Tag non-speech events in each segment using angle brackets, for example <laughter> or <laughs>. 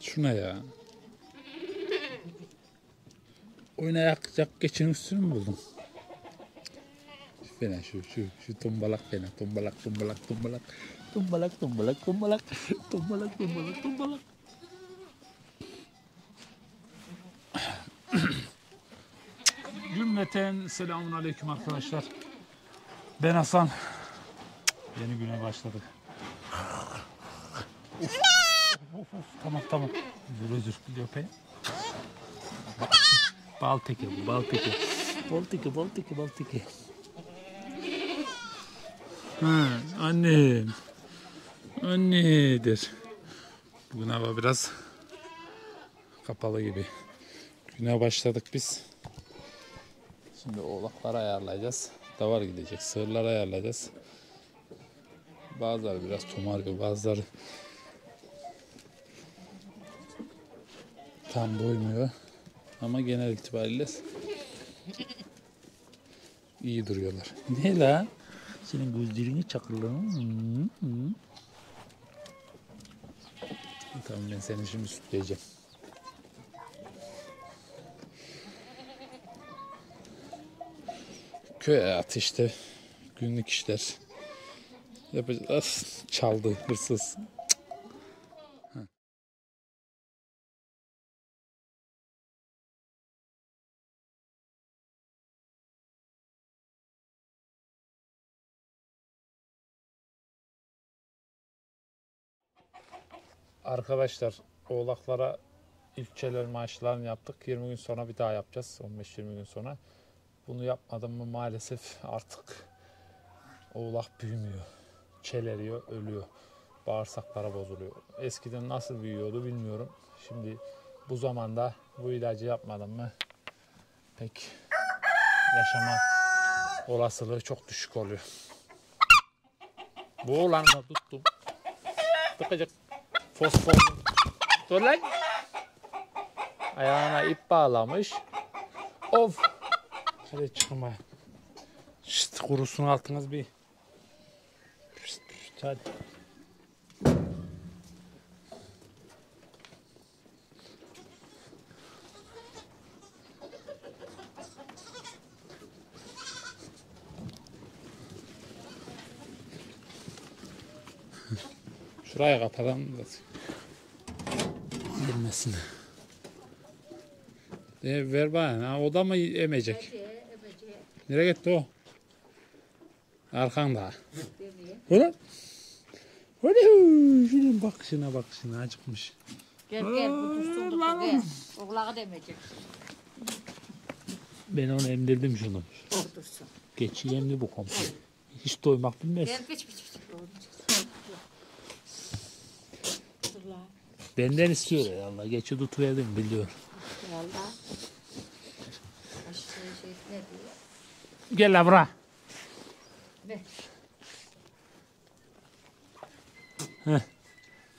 Şuna ya. Oynayak yak geçin üstünü mü buldum? Fena şu şu şu tombalak fena tombalak tombalak tombalak tombalak tombalak tombalak tombalak tombalak tombalak Cümleten selamun aleyküm arkadaşlar. Ben Hasan. Yeni güne başladık. <laughs> Tamam tamam. Özür özür. Löpe. Bal teke bu bal teke. Bal teke bal teke bal teke. Ha, annem. Annedir. Bugün hava biraz kapalı gibi. Güne başladık biz. Şimdi oğlakları ayarlayacağız. Davar gidecek. Sığırları ayarlayacağız. Bazıları biraz tomarıyor. Bazıları tam doymuyor. Ama genel itibariyle iyi duruyorlar. <laughs> Ne lan? Senin gözlerini hı. Tamam ben seni şimdi sütleyeceğim. Köy hayatı işte. Günlük işler. Yapacağız. Çaldı hırsız. Arkadaşlar oğlaklara ilçeler maaşlarını yaptık. 20 gün sonra bir daha yapacağız. 15-20 gün sonra. Bunu yapmadım mı maalesef artık oğlak büyümüyor. Çeleriyor, ölüyor. Bağırsaklara bozuluyor. Eskiden nasıl büyüyordu bilmiyorum. Şimdi bu zamanda bu ilacı yapmadım mı pek yaşama olasılığı çok düşük oluyor. Bu oğlanı tuttum. Tıkacık. Fosfor. Dur lan. Ayağına ip bağlamış. Of. Hadi çıkma. Şşt kurusun altınız bir. Şşt, şşt, hadi. Şuraya kapatalım da girmesin. E, ver bana. Ha, o da mı emecek? Nereye gitti o? Arkanda. Ulan. Öyle şuna bak şuna bak şuna acıkmış. Gel gel bu dursun dursun gel. Oğlağı demeyecek. Ben onu emdirdim şunu. Dursun. Geçi yemli bu komple. Hiç doymak bilmez. Gel geç geç geç. Dur la. Benden istiyor ya Allah. Geçi tutuverdim biliyor. Valla. Şey ne diyor? Gel la bura. Ne?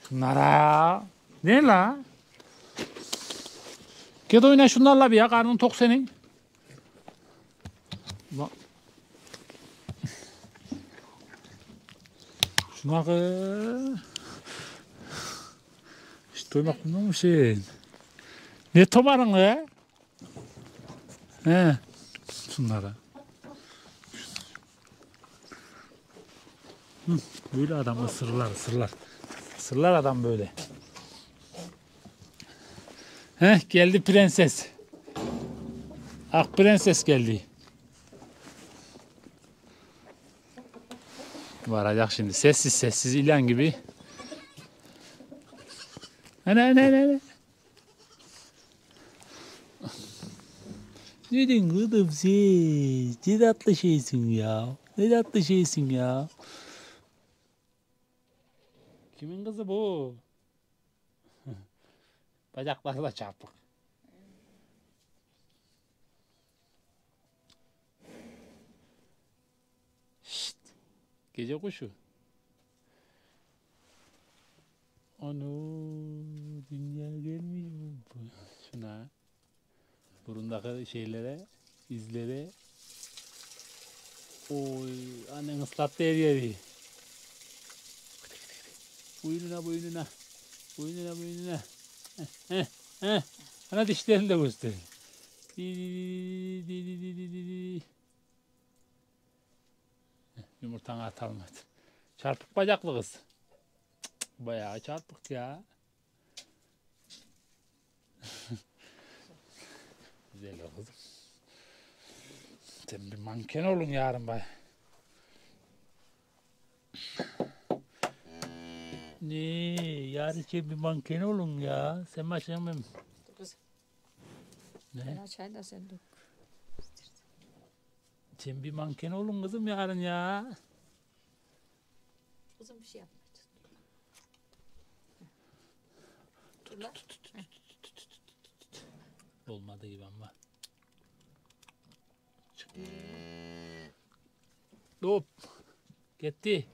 Şunlara. Ne la? Gel oyna şunlarla bir ya. Karnın tok senin. Ulan. Şuna kız. Duymak bilmiyor musun? Ne tomarın la? He. Şunlara. Hı, böyle adam ısırırlar ısırırlar. Sırlar adam böyle. Heh geldi prenses. Ak prenses geldi. Varacak şimdi sessiz sessiz ilan gibi. Ana ana ana. ana. Neden kızım sen? Ne tatlı şeysin ya. Ne tatlı şeysin ya. Kimin kızı bu? <laughs> Bacakları da çarpık. Şşt. Gece kuşu. Ano dünya gelmiyor. Şuna. Burundaki şeylere, izlere. Oy annen ıslattı her yeri. Boynuna boynuna. Boynuna boynuna. Heh, heh. Ana dişlerini de göster. Heh, Yumurtanı atalım hadi. Çarpık bacaklı kız. Bayağı çarpık ya. <laughs> Güzel o kızım. Sen bir manken olun yarın bay. Ne? Yarın sen bir manken olun ya. Sen? Kız. Ne? Çay da sen dök. Sen bir manken olun kızım yarın ya. Kızım bir şey yapma. Dur lan. Olmadı gibi ama. Hop. Gitti.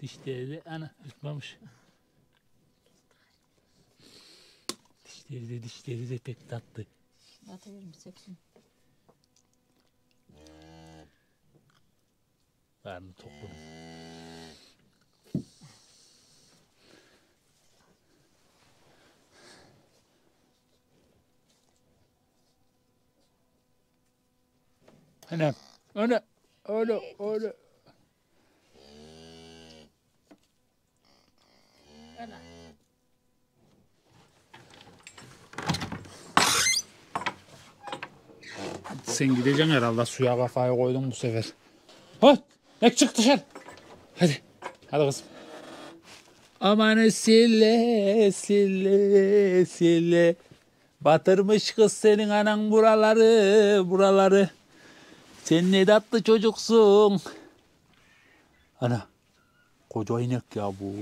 Dişleri ana tutmamış. Dişleri de dişleri de pek tatlı. Atayım seksin. Karnı tok bunun. Ana, öyle, öyle. Ana. Sen gideceksin herhalde suya kafayı koydun bu sefer. Hadi. Ek çık dışarı. Hadi. Hadi kızım. Amanı sille, sille, sille. Batırmış kız senin anan buraları, buraları. Sen ne tatlı çocuksun. Ana, koca inek ya bu.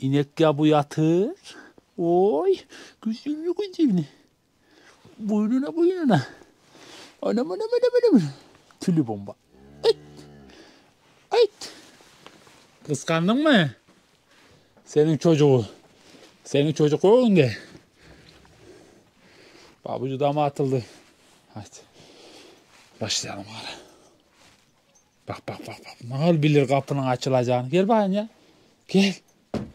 İnek ya bu yatır. Oy, güzel güzel. Boynuna boynuna. Anam anam anam anam. Tülü bomba. Ayt. Ayt. Kıskandın mı? Senin çocuğu. Senin çocuk o önde. Babucu dama atıldı. Hadi. Başlayalım ara. Bak bak bak bak. Nasıl bilir kapının açılacağını. Gel bakayım ya. Gel.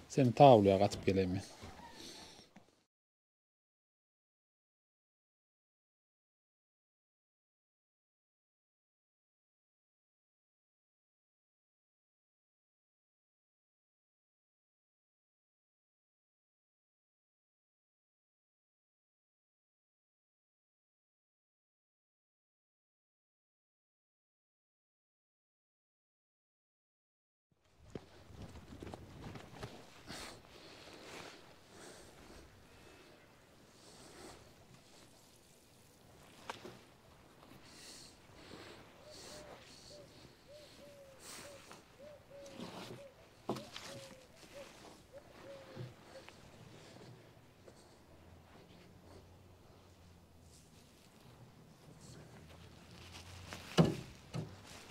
Seni tavluya katıp geleyim ben.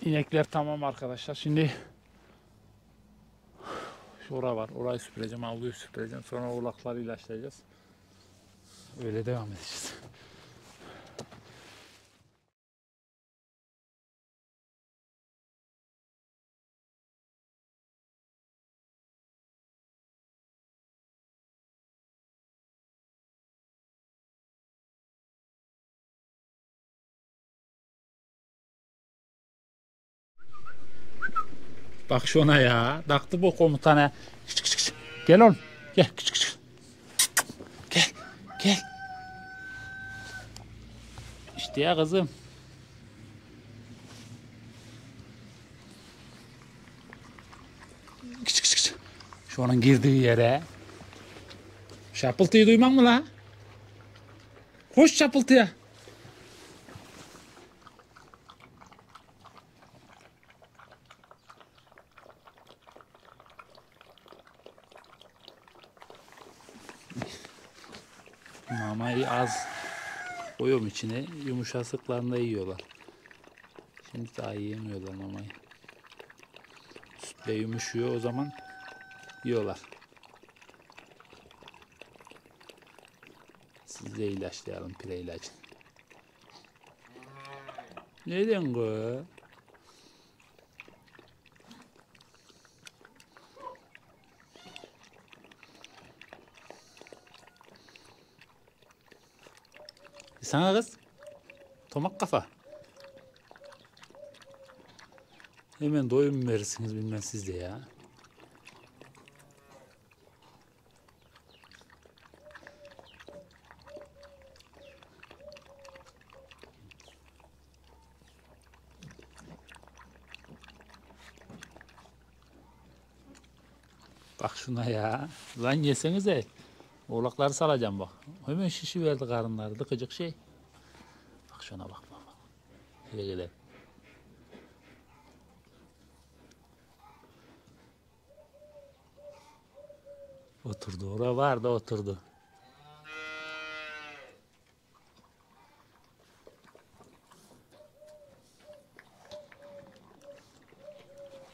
İnekler tamam arkadaşlar. Şimdi şura var. Orayı süpüreceğim. Avluyu süpüreceğim. Sonra oğlakları ilaçlayacağız. Öyle devam edeceğiz. Bak şuna ya. Taktı bu komutana. Küçük küçük küçük. Gel oğlum. Gel küçük küçük. Gel. Gel. İşte ya kızım. Küçük küçük küçük. Şu girdiği yere. Şapıltıyı duymak mı la? Koş şapıltıya. Mamayı az koyuyorum içine. Yumuşasıklarında yiyorlar. Şimdi daha yiyemiyorlar mamayı. Sütle yumuşuyor o zaman yiyorlar. Siz de ilaçlayalım pire ilacı. Neden bu? Sana kız. Tomak kafa. Hemen doyum verirsiniz bilmem siz de ya. Bak şuna ya. Lan yesenize. Oğlakları salacağım bak. Hemen şişi verdi karınları. Dıkıcık şey. Bak şuna bak bak. Hele gele. Oturdu. Ora vardı oturdu.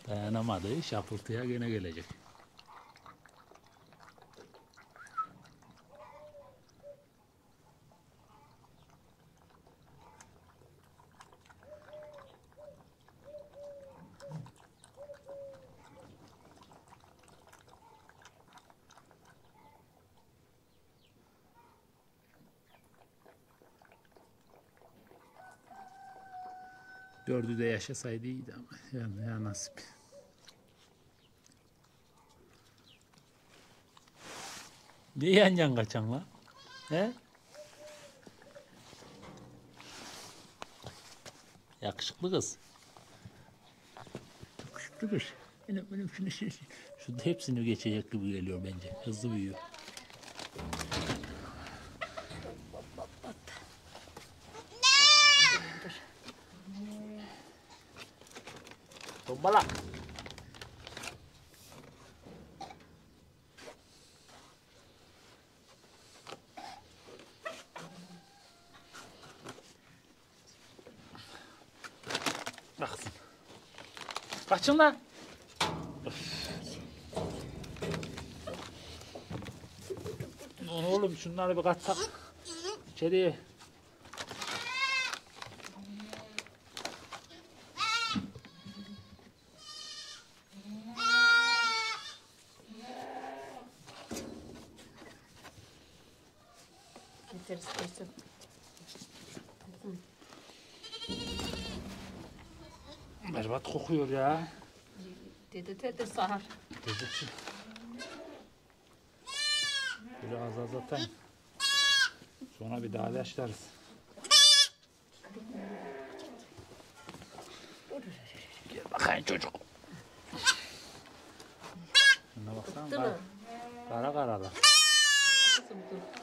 Dayanamadı. Şapıltıya gene gelecek. Dördü de yaşasaydı iyiydi ama yani ya nasip. Niye yan yan kaçan lan? He? Yakışıklı kız. Yakışıklı kız. Benim, benim şunu, şunu, şunu hepsini geçecek gibi geliyor bence. Hızlı büyüyor. Tombalak. Baksın. Kaçın lan. Lan oğlum şunları bir katsak. İçeriye. Kokuyor ya. Dedi dedi sahar. Dedikçe. Böyle az az atayım. Sonra bir daha yaşlarız. Gel bakayım çocuk. Şuna baksana. Kara. karalar. Kızım dur.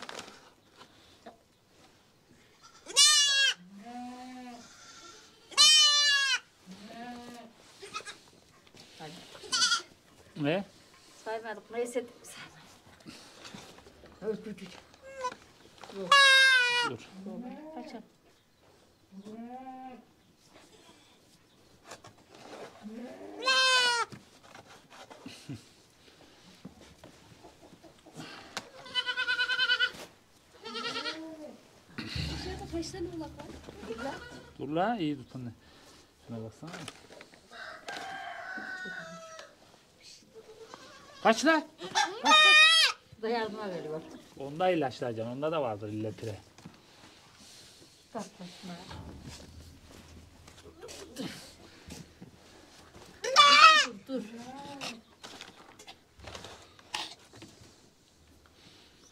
Ne? Saymadık. Neyse. Öldürdük. Dur. Kaçın. Dışarıda kaç tane oğlak var? Dur la iyi tut anne. Şuna baksana. Kaç la? Da yardıma veriyor. Onda ilaçlayacağım. Onda da vardır illetire. Bak bak. bak. Dur dur.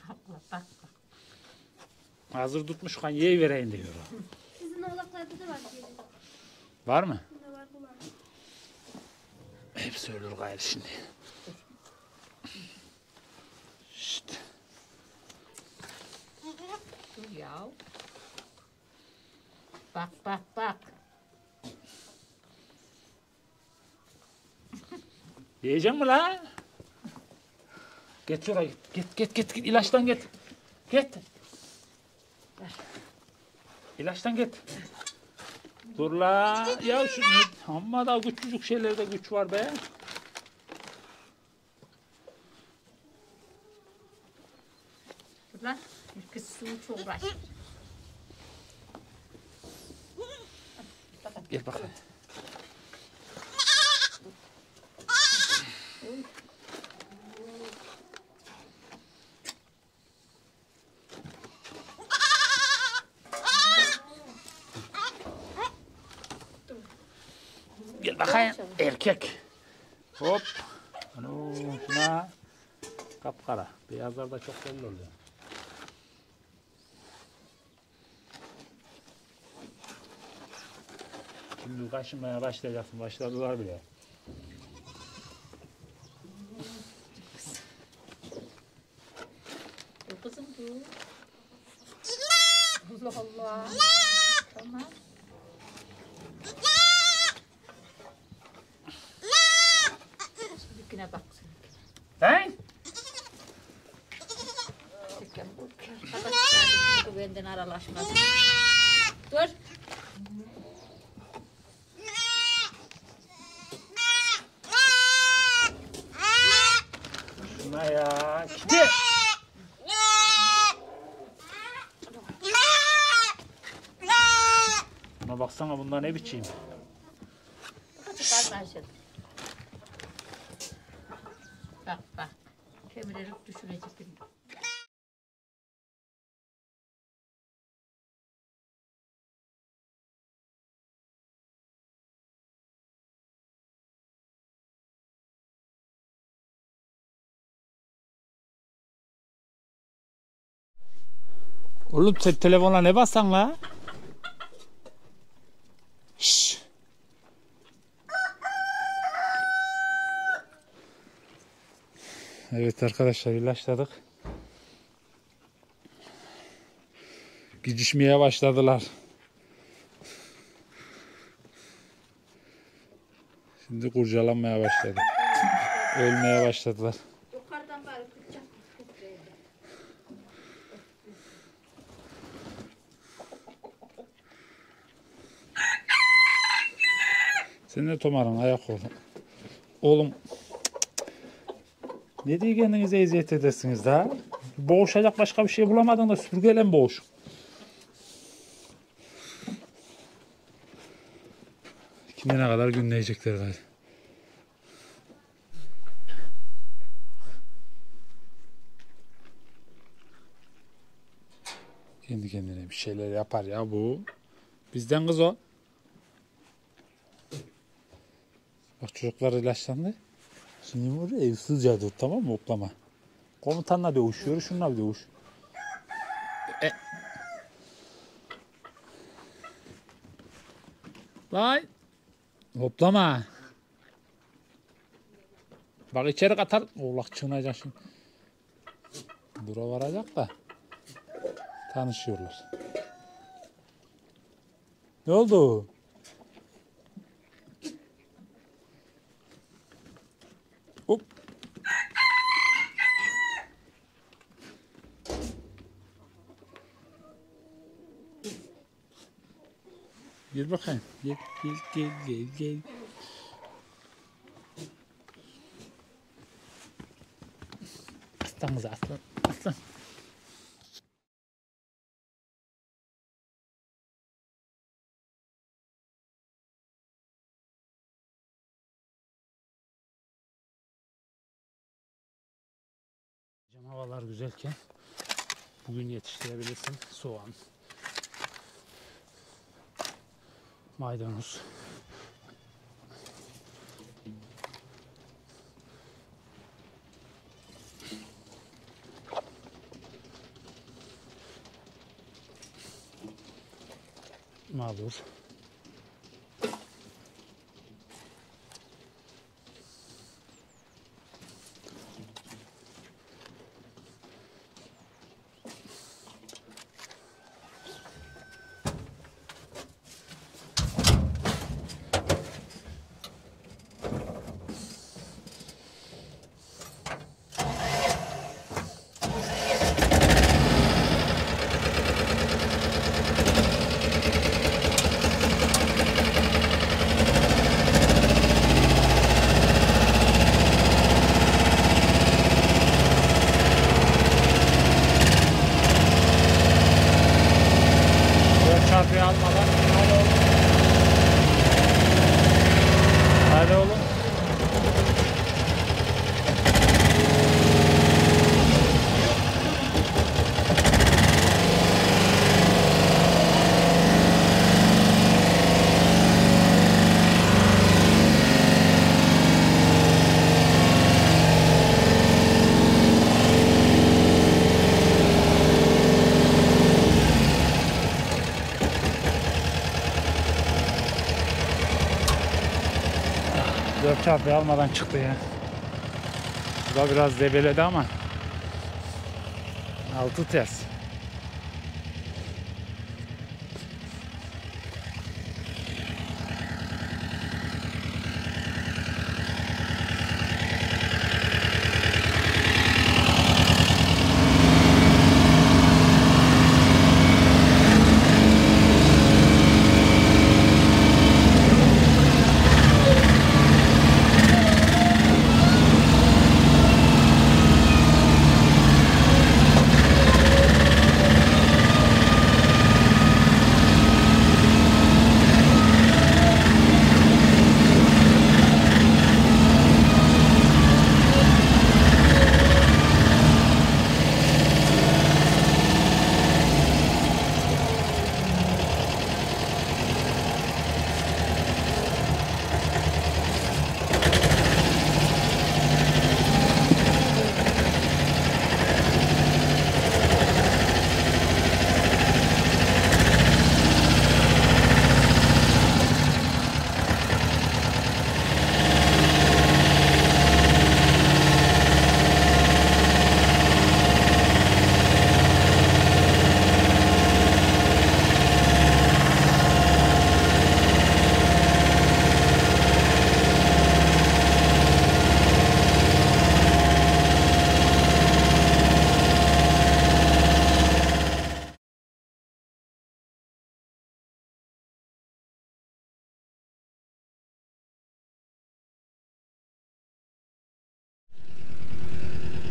Allah bak. Hazır tutmuş kan ye vereyim diyor. Sizin oğlaklarda da var diye. Var mı? Bunda var bu var. Hepsi ölür gayrı şimdi. Şşt. Dur ya. Bak bak bak. <laughs> Yiyecek mi la? Get şuraya git. Git git git, git. ilaçtan git. Git. İlaçtan git. Dur la. Ya şu amma da küçücük şeylerde güç var be. nasıl uğraş? Gel bakalım. Gel bakayım. Erkek. Hop. Ano, şuna kapkara. Beyazlar da çok belli oluyor. Şimdi kaşınmaya başlayacaksın. Başladılar bile. Kızım dur. Allah Allah. Tamam. Seninkine bak. Sen? Dükkan bu. Arkadaşlar bu benden aralaşmaz. Dur. Şuna ya. Gitti. Buna baksana bunlar ne biçim. Bak bak. Düşürecek. Oğlum telefona ne bassan la? Evet arkadaşlar ilaçladık. Gidişmeye başladılar. Şimdi kurcalanmaya başladı. Ölmeye başladılar. Yukarıdan bari kıracak. Sen de tomarın ayak ol. Oğlum. Ne diye kendinize eziyet edersiniz daha? Boğuşacak başka bir şey bulamadın da süpürgeyle mi boğuş? Kime ne kadar günleyecekler galiba. Kendi kendine bir şeyler yapar ya bu. Bizden kız o. Bak çocuklar ilaçlandı. Şimdi oraya evsizce dur tamam mı hoplama. Komutanla dövüşüyor, şununla bir dövüş. E. Vay. Hoplama. Bak içeri katar. Oğlak çığınacak şimdi. Dura varacak da. Tanışıyorlar. Ne oldu? Gel bakayım. Gel gel gel gel gel. Aslan kızı aslan. Aslan. Havalar güzelken bugün yetiştirebilirsin soğan, maydanoz. Marul. Çarpıyı almadan çıktı ya. Bu da biraz debeledi ama altı ters.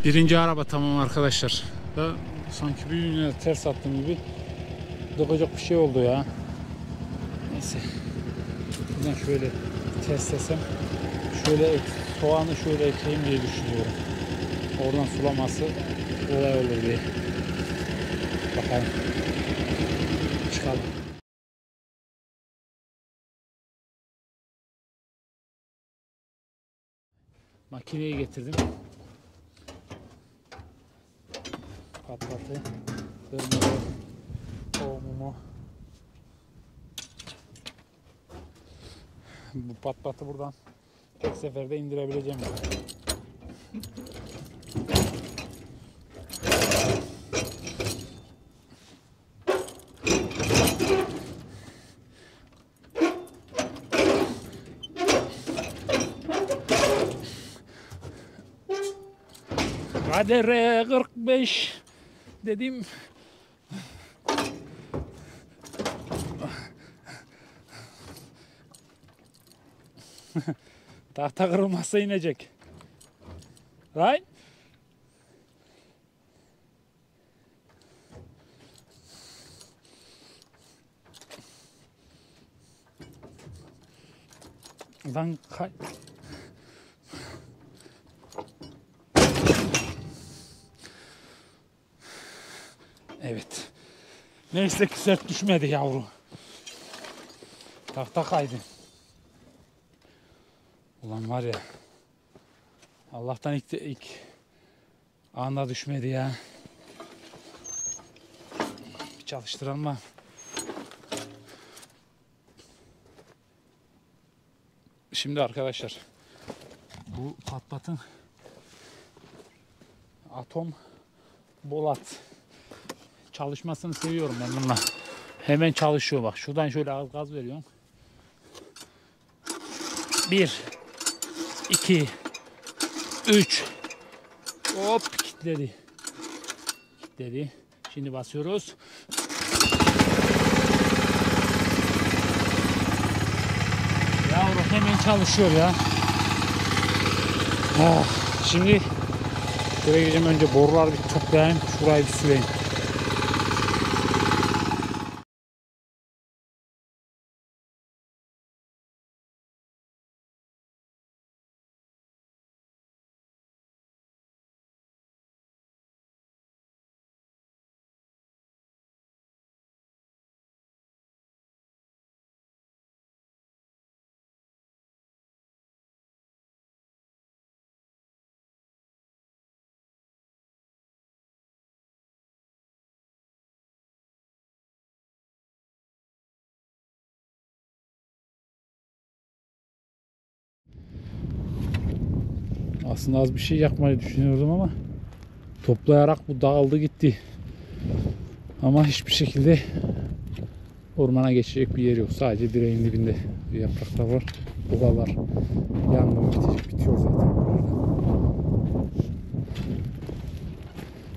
Birinci araba tamam arkadaşlar. Da sanki bir yine ters attım gibi. Dokacak bir şey oldu ya. Neyse. Buradan şöyle testlesem. Şöyle soğanı şöyle ekeyim diye düşünüyorum. Oradan sulaması kolay olur diye. Bakalım. Çıkalım. Makineyi getirdim. Patlatı kırmızı tohumumu. Bu patlatı buradan tek seferde indirebileceğim. Kadere 45 dedim. Tahta kırılmazsa inecek. Right? Lan kay... Evet. Neyse ki sert düşmedi yavru. Tahta kaydı. Ulan var ya. Allah'tan ilk, ilk anda düşmedi ya. Bir çalıştıralım mı? Şimdi arkadaşlar bu patlatın atom bolat çalışmasını seviyorum ben bununla. Hemen çalışıyor bak. Şuradan şöyle az gaz veriyorum. Bir, iki, üç. Hop kilitledi. Kilitledi. Şimdi basıyoruz. Yavrum hemen çalışıyor ya. Ah, şimdi şuraya gideceğim önce boruları bir toplayayım. Şurayı bir süreyim. Aslında az bir şey yakmayı düşünüyordum ama toplayarak bu dağıldı gitti. Ama hiçbir şekilde ormana geçecek bir yer yok. Sadece direğin dibinde yapraklar var. Budalar yandı mı bitecek. Bitiyor zaten.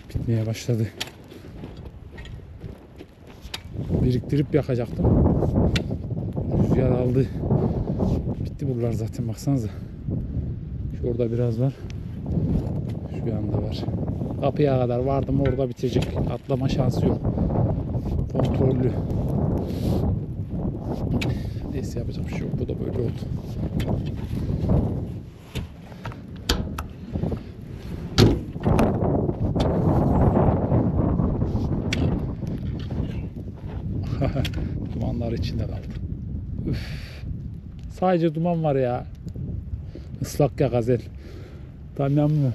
Bitmeye başladı. Biriktirip yakacaktım. Rüzgar aldı. Bitti buralar zaten baksanıza. Şu orada biraz var. Şu yanda var. Kapıya kadar vardım orada bitecek. Atlama şansı yok. Kontrollü. Neyse yapacak bir şey yok. Bu da böyle oldu. <laughs> Dumanlar içinde kaldı. Üf. Sadece duman var ya. Islak ya gazel. Tam yanmıyor.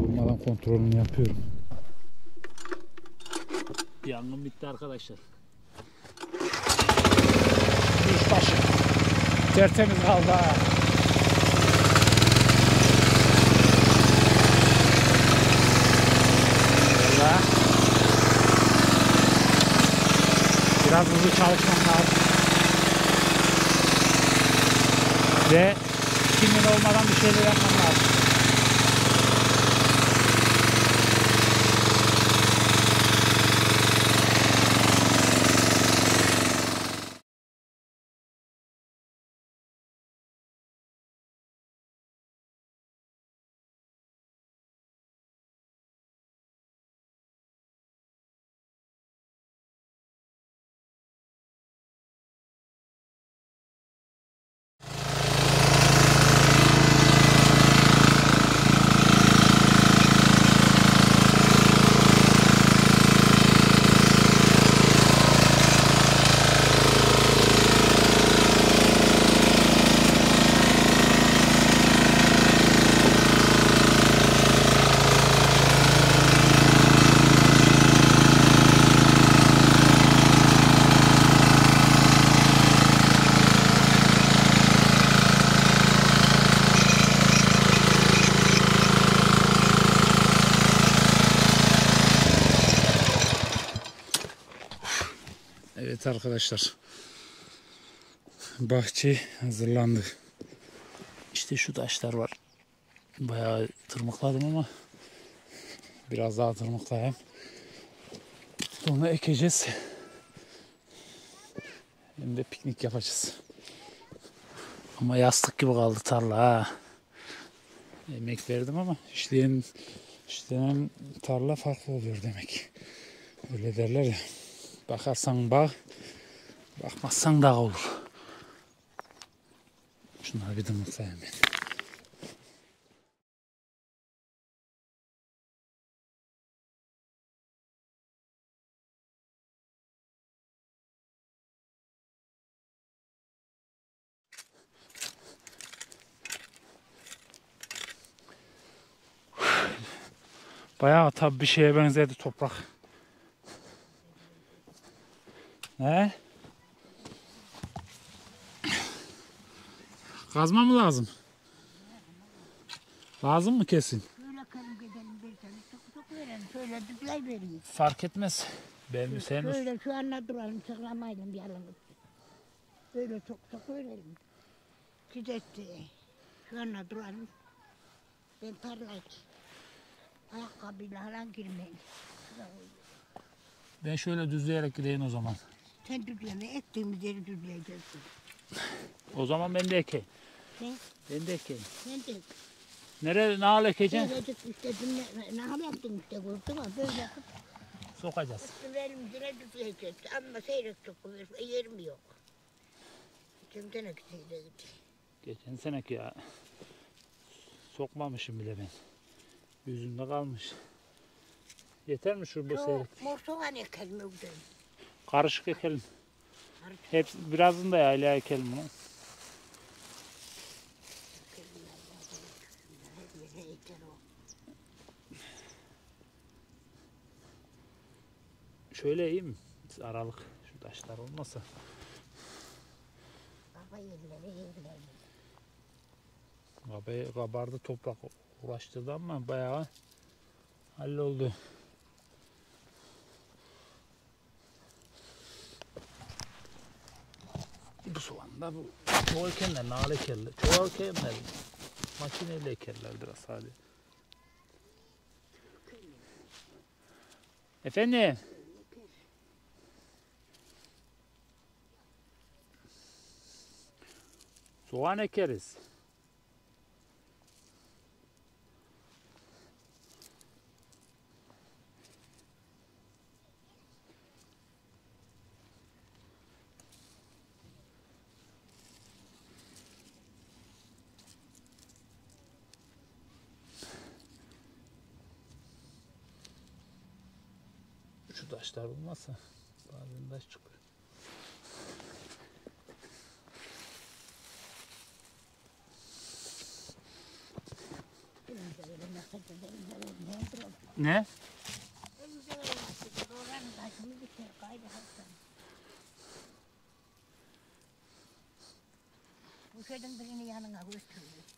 Durmadan kontrolünü yapıyorum. Yangın bitti arkadaşlar. İş başı. Tertemiz kaldı ha. Biraz hızlı çalışmam lazım. Ve kimin olmadan bir şeyler yapmam lazım. Evet arkadaşlar. Bahçe hazırlandı. İşte şu taşlar var. Bayağı tırmıkladım ama biraz daha tırmıklayayım. Sonra ekeceğiz. Hem de piknik yapacağız. Ama yastık gibi kaldı tarla ha. Emek verdim ama işleyen, işlenen tarla farklı oluyor demek. Öyle derler ya. Bakarsan bağ, bakmazsan dağ olur. Şunları bir dımıklayayım ben. Bayağı tabi bir şeye benzedi toprak. He? Kazma mı lazım? Lazım mı kesin? Böyle kalın gidelim bir tane çok çok verelim. Şöyle düzley vereyim. Fark etmez. Ben sen Böyle şu anda duralım sıklamayalım yalnız. Böyle çok çok verelim. Gidetti. Şu anda duralım. Ben tarlayı ayakkabıyla falan girmeyin. ben şöyle düzleyerek gideyim o zaman. Sen düzleme ektiğimiz yeri düzleyeceksin. O zaman ben de ekeyim. Ne? Ben de ekeyim. Sen de Nereye ne hal ekeceksin? Böylecik işte dinle, ne hal yaptın işte gördün mü? Böyle yapıp Sokacağız. verelim yine düzleyeceğiz. Ama seyrek çok olur. Yerim yok. Şimdi ne güzel Geçen seneki ya. Sokmamışım bile ben. Yüzümde kalmış. Yeter mi şu bu seyrek? Çok mor soğan ekelim ögden. Karışık ekelim. Hepsi birazını da yayla ekelim bunu. Her yere eker o. Şöyle iyi mi? Aralık şu taşlar olmasa. Baba yerleri yerleri. Kabe, kabardı toprak uğraştırdı ama bayağı halloldu. Bu soğan da bu çoğu ekenler nal ekerler. Çoğu ekenler makineyle ekerler biraz hadi. Efendim? Soğan ekeriz. Şu taşlar olmazsa bazen taş çıkıyor. Hatta. Bu şeyden birini yanına götürdü.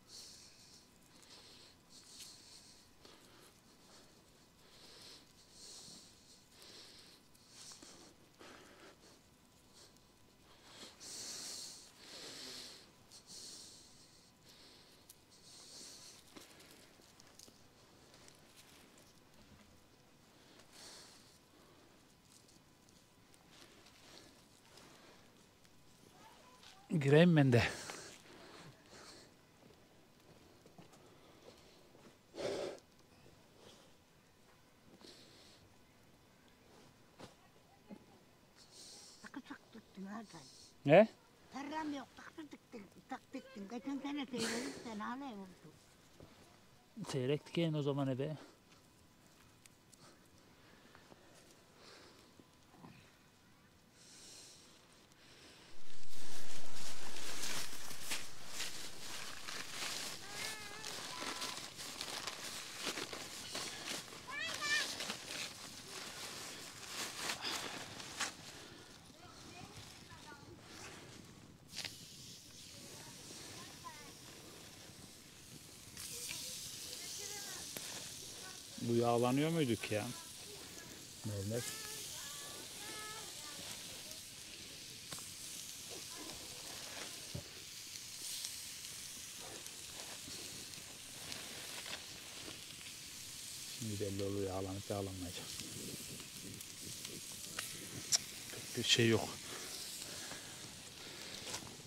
Gireyim ben de. Ne? Tarlam yok takı diktin. Tak diktin. Geçen sene söyledik sen hala oldu. Seyrek dikeyin o zaman eve. Bu yağlanıyor muyduk ya? Mehmet. Şimdi belli oluyor yağlanıp yağlanmayacak. Pek bir şey yok.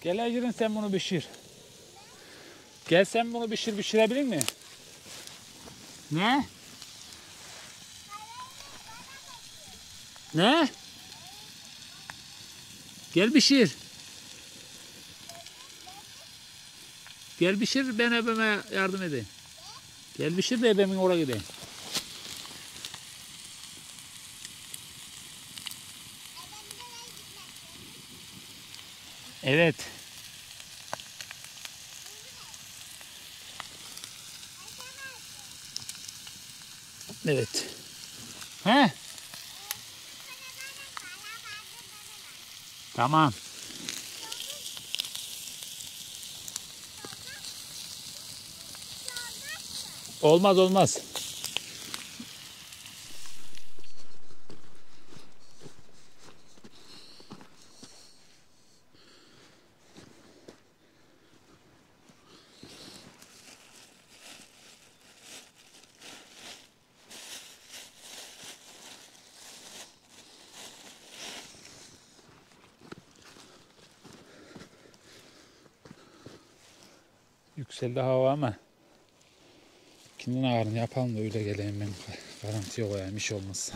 Gel Ecrin sen bunu pişir. Gel sen bunu pişir pişirebilir mi? Ne? Ne? Gel pişir. Gel pişir ben ebeme yardım edeyim. Gel pişir de ebemin oraya gideyim. Evet. Evet. He? Tamam. Olmaz olmaz. Yükseldi hava ama Kindin ağrını yapalım da öyle geleyim ben. Garanti yok yani bir şey olmaz.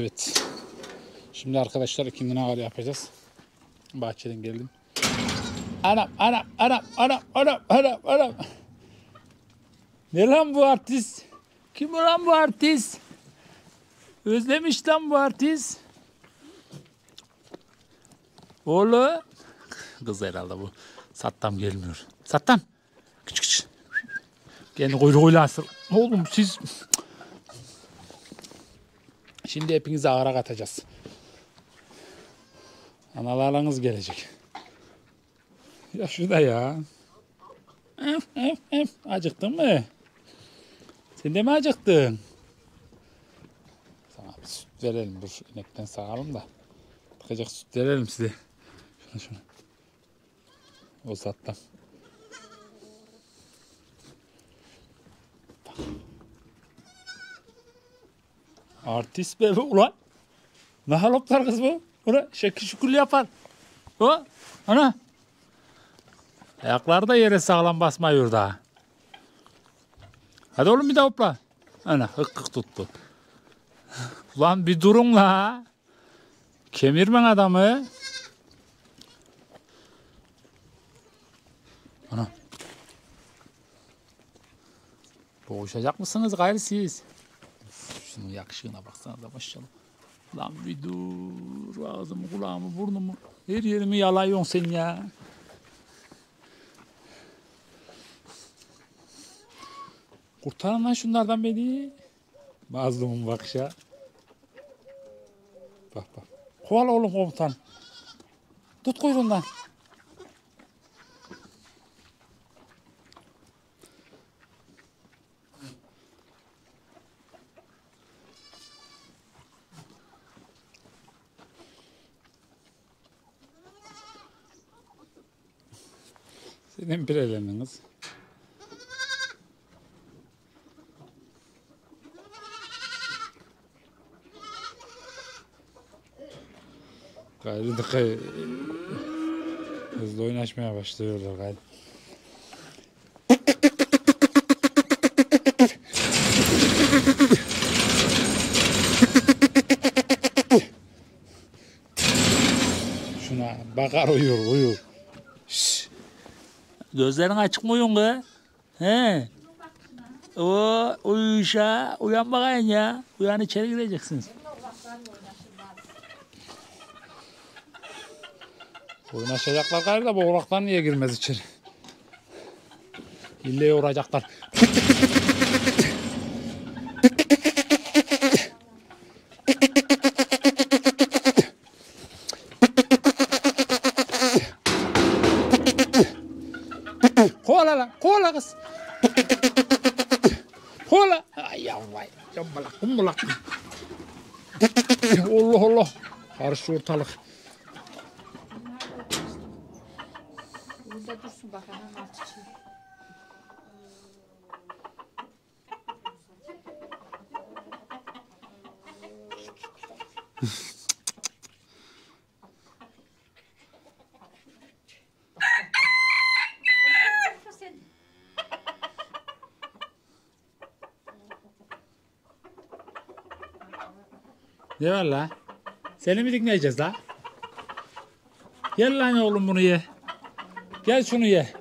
Evet. Şimdi arkadaşlar ikindini ağrı yapacağız. Bahçeden geldim. Anam, anam, anam, anam, anam, anam, anam. Ne lan bu artist? Kim lan bu artist? Özlemiş lan bu artist. Oğlum. Kız herhalde bu. Sattam gelmiyor. Sattam. Küçük küçük. Kendi kuyruğuyla asıl. Oğlum siz... Şimdi hepinizi ağıra katacağız. Analarınız gelecek. Ya şurada ya. Ef, ef, ef. Acıktın mı? Sen de mi acıktın? Sana bir süt verelim. Dur inekten sağalım da. Bakacak süt verelim size. Şunu. O sattan. Artist be ulan. Ne haloplar kız bu? Ulan şekil şukul yapar. O ana. Ayakları da yere sağlam basmıyor daha. Hadi oğlum bir daha hopla. Ana hık hık tuttu. Ulan bir durun la. Kemirmen adamı. Ana. Boğuşacak mısınız gayrı siz? Şunun yakışığına baksana da maşallah. Lan bir dur. Ağzımı, kulağımı, burnumu. Her yerimi yalayıyorsun sen ya. Kurtarın lan şunlardan beni. Mazlumun bakışa. Bak bak. Kovala oğlum komutan. Tut kuyruğundan. Senin bir eleminiz. Gayrı da kay- hızlı oynaşmaya başlıyorlar gayrı. Şuna bakar uyur uyur. Gözlerin açık mı kız? He. O uyuşa uyan bakayım ya. Uyan içeri gireceksiniz. Oynaşacaklar gayrı da bu oğlaklar niye girmez içeri? İlle yoracaklar. <laughs> Karşı ortalık. Burada dursun bakalım alt için. Ne var la? Seni mi dinleyeceğiz la? Gel lan oğlum bunu ye. Gel şunu ye.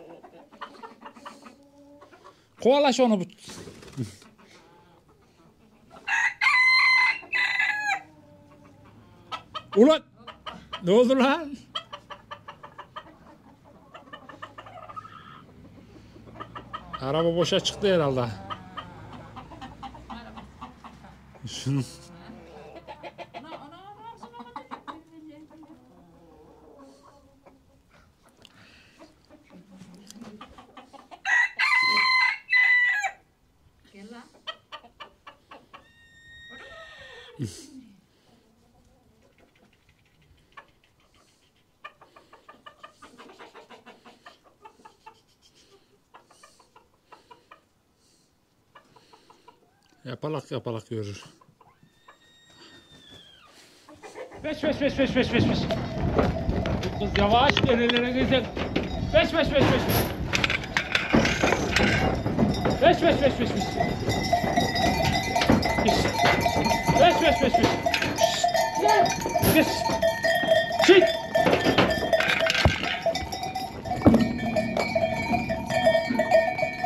Kovala şunu. bu- Ulan! Ne oldu lan? Araba boşa çıktı herhalde. Şunu <laughs> Yapalak yapalak görür. Beş beş beş beş beş beş beş. Kız yavaş derelere güzel. Beş beş beş beş beş. Beş beş beş beş beş. Beş beş beş beş. Beş. Çık.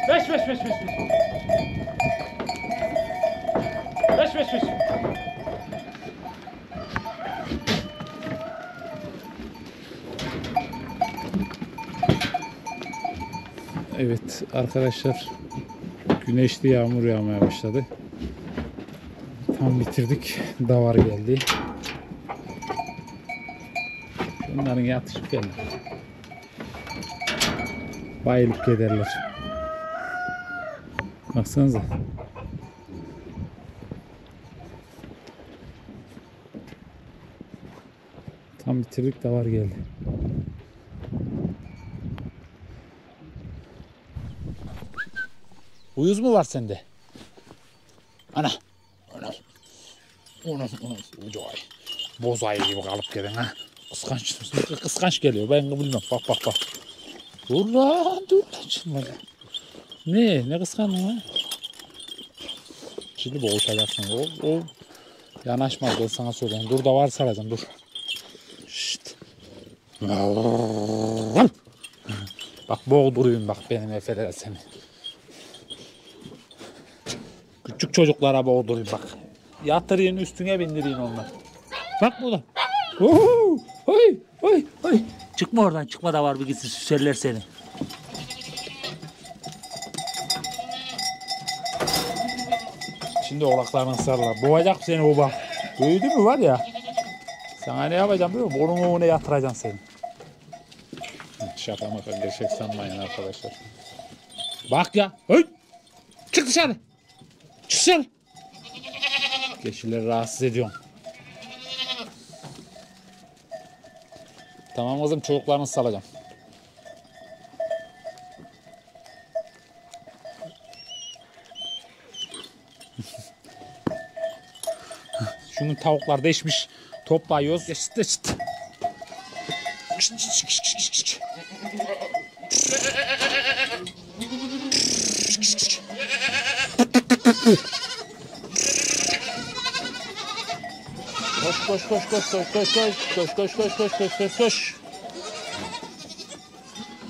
Beş beş beş beş beş. Evet arkadaşlar güneşli yağmur yağmaya başladı. Tam bitirdik. Davar geldi. Bunların yatışıp geldi. Bayılıp giderler. Baksanıza. Tam bitirdik davar geldi. Uyuz mu var sende? Ana. Ana. Ana. Ana. Ucay. Bozay gibi kalıp gelen ha. Kıskanç. Kıskanç geliyor. Ben bilmem. Bak bak bak. Dur lan. Dur lan. Şimdi. Ne? Ne kıskandın lan? Şimdi boğuşacaksın. O, o yanaşmaz ben sana söyleyeyim. Dur da var saracağım dur. Şşt. Bak boğduruyum bak benim efeler seni. Küçük çocuklara boğdurayım bak. Yatırayım üstüne bindireyim onları. Bak burada. Oy! Oy! Oy! Çıkma oradan çıkma da var bir gitsin süserler seni. Şimdi oğlaklarını sarılar. Boğacak seni baba. Büyüdü mü var ya. Sana ne yapacağım biliyor musun? Burnunu öne yatıracaksın seni. Şaka maka gerçek sanmayın arkadaşlar. Bak ya. Hey! Çık dışarı. Dışarı. Yeşilleri rahatsız ediyorum. Tamam kızım çocuklarını salacağım. <laughs> Şunun tavuklar değişmiş. Toplayıyoruz. Geçti geçti. Koş koş koş koş koş koş koş koş koş koş koş koş koş koş.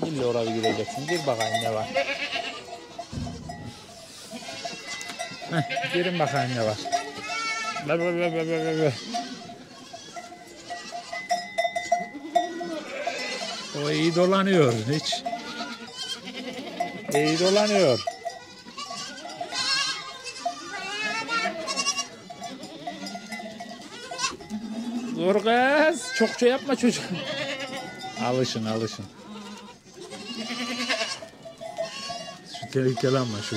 İlle oraya gideceksin. Gir bakayım ne var. Heh, girin bakayım ne var. Be be be be be be. O iyi dolanıyor hiç. İyi dolanıyor. Dur kız. Çok şey yapma çocuk. Alışın alışın. Şu tehlikeli ama şu.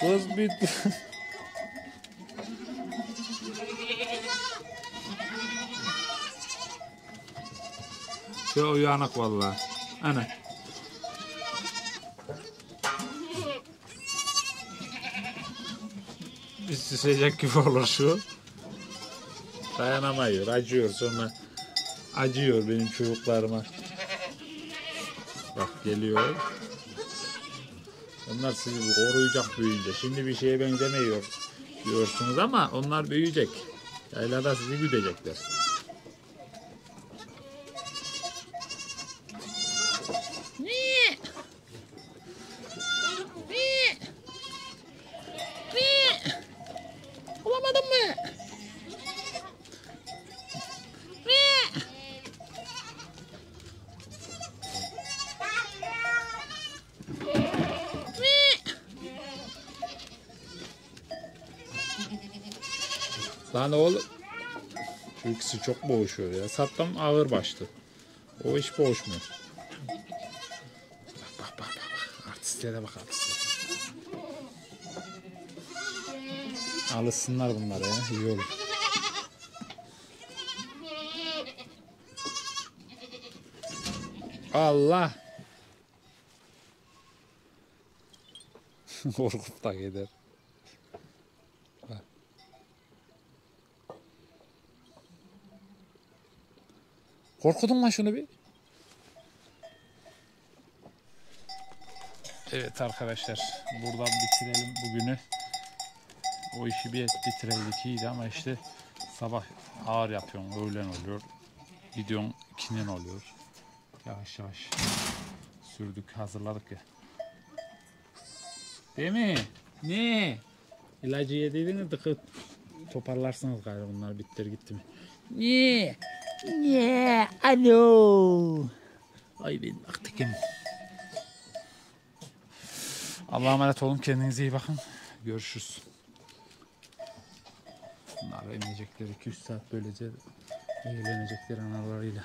Kız bitti. Şu uyanık vallahi. Ana. Bir süsecek gibi olur şu. Dayanamıyor, acıyor sonra. Acıyor benim çocuklarıma. Bak geliyor. Onlar sizi koruyacak büyüyünce. Şimdi bir şeye benzemiyor diyorsunuz ama onlar büyüyecek. Yaylada sizi güdecekler. Bulamadın mı? Lan oğlum. Şu ikisi çok boğuşuyor ya. Sattam ağır başlı. O hiç boğuşmuyor. Bak bak bak bak. Artistlere bak artistlere. Alışsınlar bunlara ya. iyi olur. Allah. <laughs> Korkup da gider. Korkudun lan şunu bir. Evet arkadaşlar buradan bitirelim bugünü. O işi bir bitireydik iyiydi ama işte sabah ağır yapıyorsun öğlen oluyor. Gidiyorsun ikinin oluyor. Yavaş yavaş sürdük hazırladık ya. Değil mi? Ne? İlacı yediydin dıkı toparlarsınız galiba bunlar bittir gitti mi? Niye? Niye? Alo. Ay benim aktikim. Allah'a emanet olun. Kendinize iyi bakın. Görüşürüz. Bunlar emecekler 200 saat böylece eğlenecekler analarıyla.